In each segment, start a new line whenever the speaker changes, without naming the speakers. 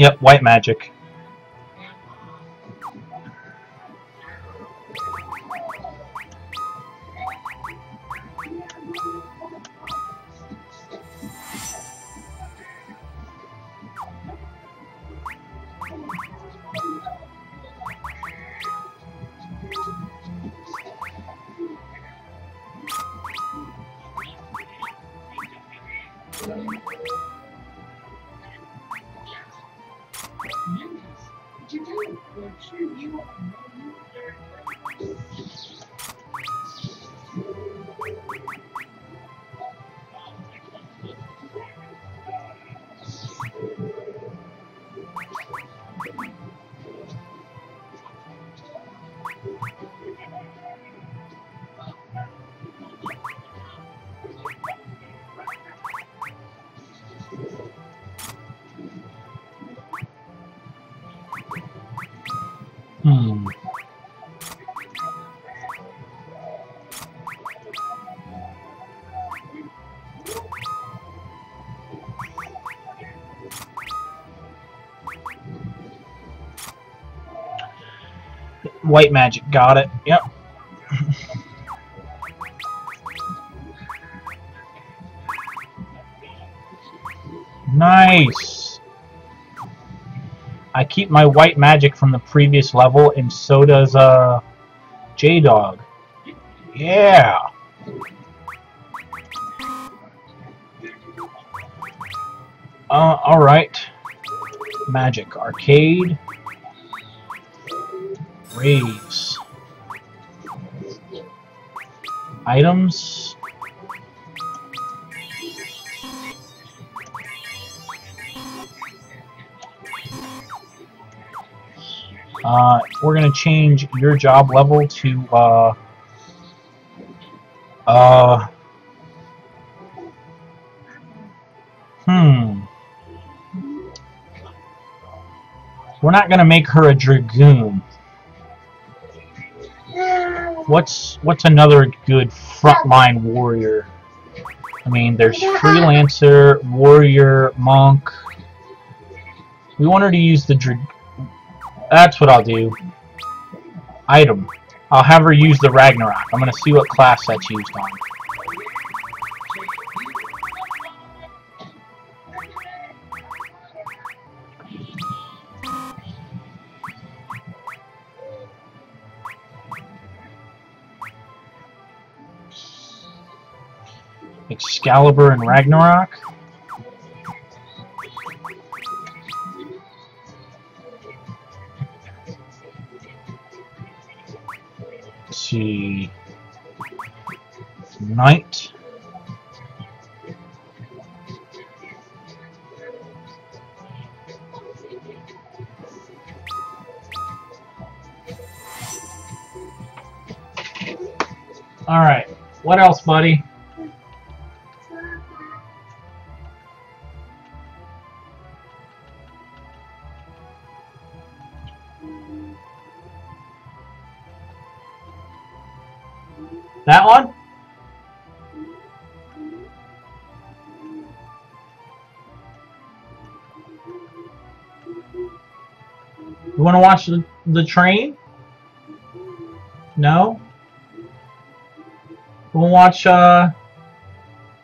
Yep, white magic. White magic, got it. Yep. nice. I keep my white magic from the previous level, and so does uh, J-Dog. Yeah. Uh, alright. Magic Arcade. Raves. Items. Uh, we're going to change your job level to, uh, uh, hmm. We're not going to make her a dragoon. What's what's another good frontline warrior? I mean, there's freelancer, warrior, monk. We want her to use the dra that's what I'll do. Item. I'll have her use the Ragnarok. I'm going to see what class that's used on. Excalibur and Ragnarok. Let's see. Knight. Alright. What else, buddy? That one? You want to watch the, the train? No? You want to watch uh,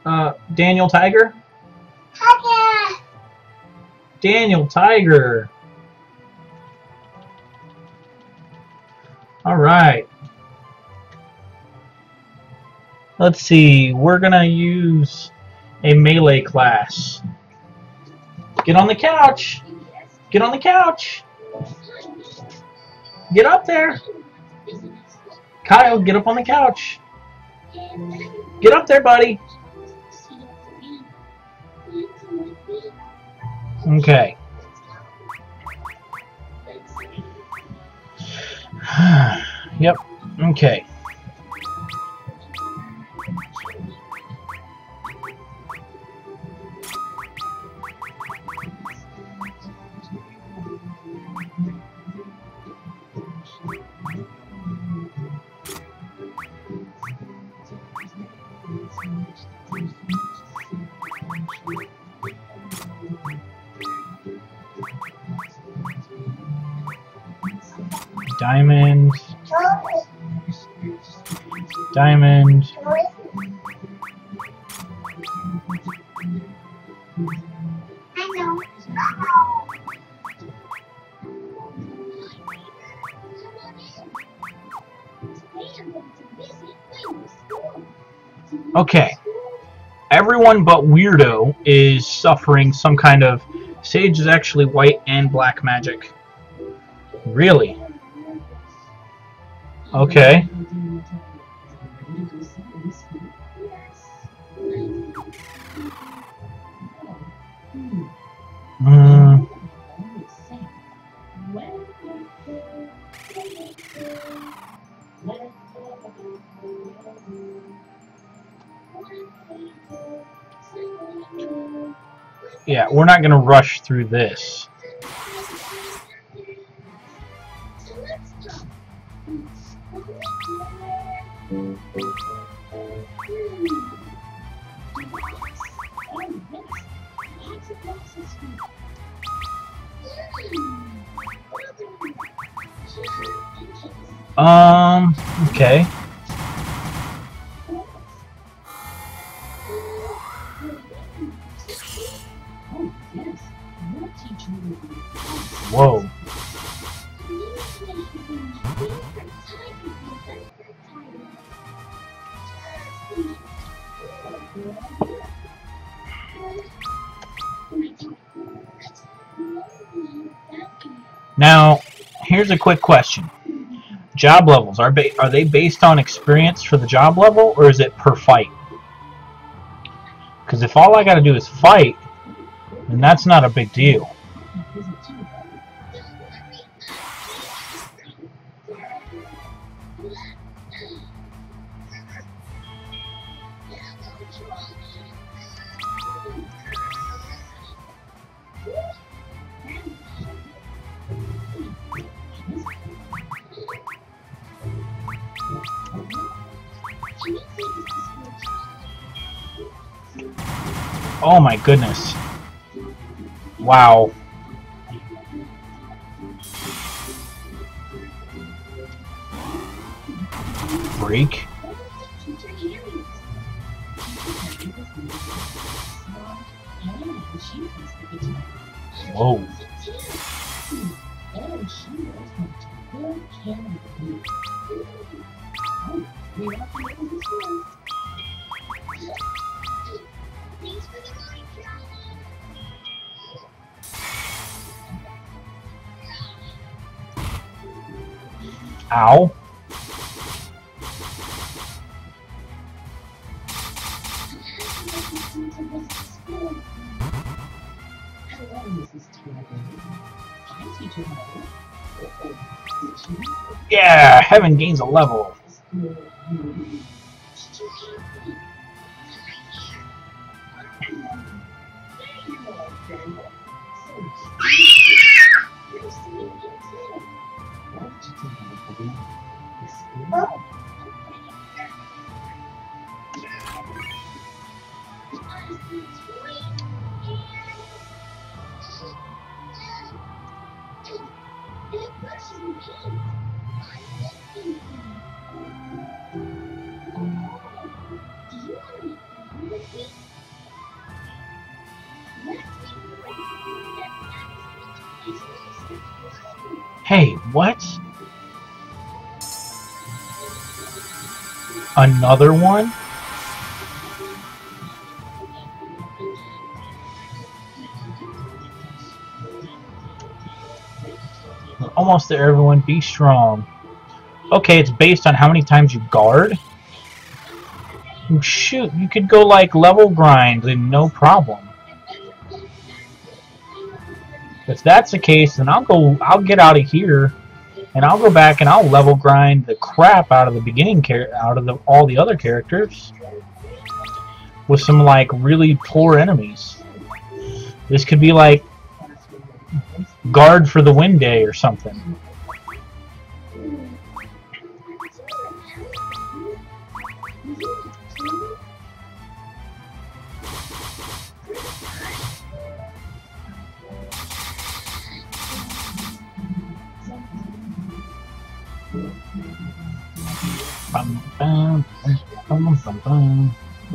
uh, Daniel Tiger?
Tiger.
Daniel Tiger. All Let's see. We're to use a melee class. Get on the couch. Get on the couch. Get up there. Kyle, get up on the couch. Get up there, buddy. Okay. yep. Okay.
Diamond. Diamond. Okay. Everyone but Weirdo is suffering some kind of. Sage is actually white and black magic. Really? Okay. Mm, yeah, we're not gonna rush through this. Um, okay. Whoa. Now, here's a quick question. Job levels, are, ba are they based on experience for the job level, or is it per fight? Because if all I gotta do is fight, then that's not a big deal. Oh my goodness. Wow. Freak. Whoa. Ow. Yeah, heaven gains a level. Hey, what? Another one? Almost there, everyone. Be strong. Okay, it's based on how many times you guard. Oh, Shoot, you could go like level grind and no problem. If that's the case, then I'll go. I'll get out of here, and I'll go back and I'll level grind the crap out of the beginning char- out of the, all the other characters with some like really poor enemies. This could be like guard for the wind day or something.
Bum, bum, bum,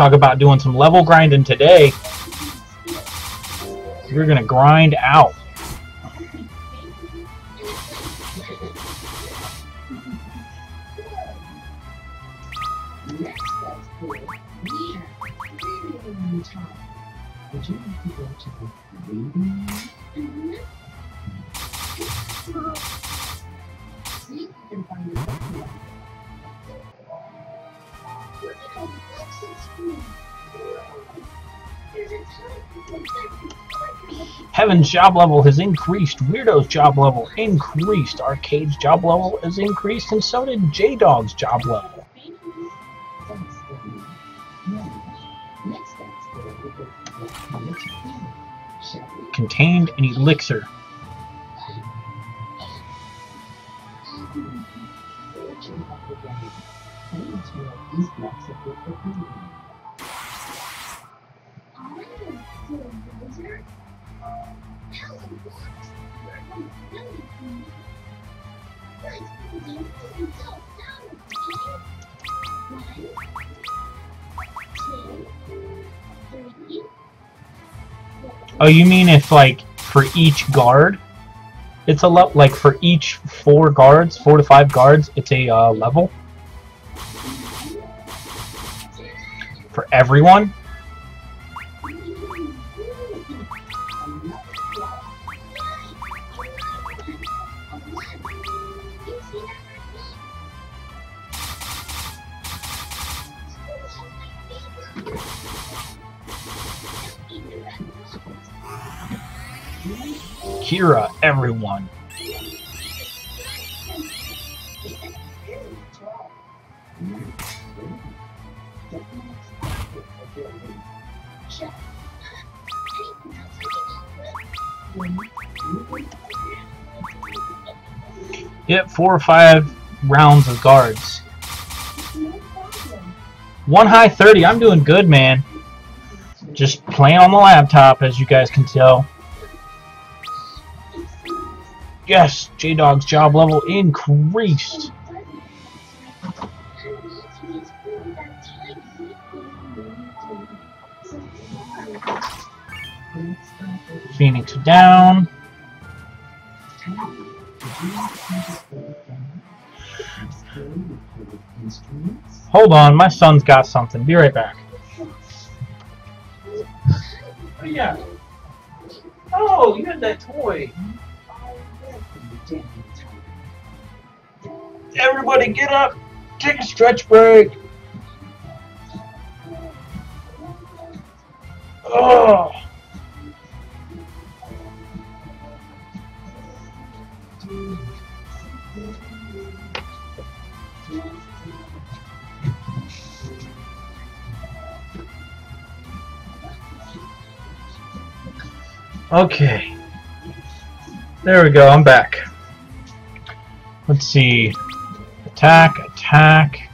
Talk about doing some level grinding today. We're gonna grind out. Heaven's job level has increased, Weirdo's job level increased, Arcade's job level is increased, and so did J-Dog's job level. Contained an elixir. Oh, you mean if like for each guard, it's a le- like for each four guards, four to five guards, it's a uh, level. For everyone, Kira, everyone. Yep, four or five rounds of guards. One high 30. I'm doing good, man. Just playing on the laptop, as you guys can tell. Yes, J Dog's job level increased. Phoenix down. Hold on, my son's got something. Be right back. What got? Oh, you had that toy. Everybody get up. Take a stretch break. Oh. Okay. There we go, I'm back. Let's see. Attack, attack.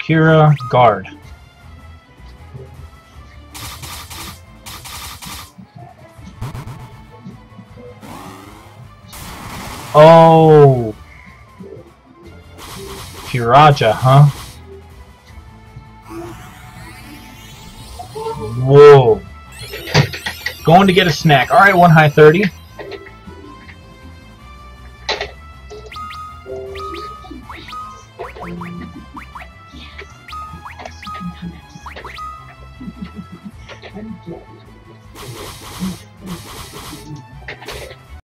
Kira, guard. Oh. Piraja, huh? Whoa. Going to get a snack. Alright, one high 30.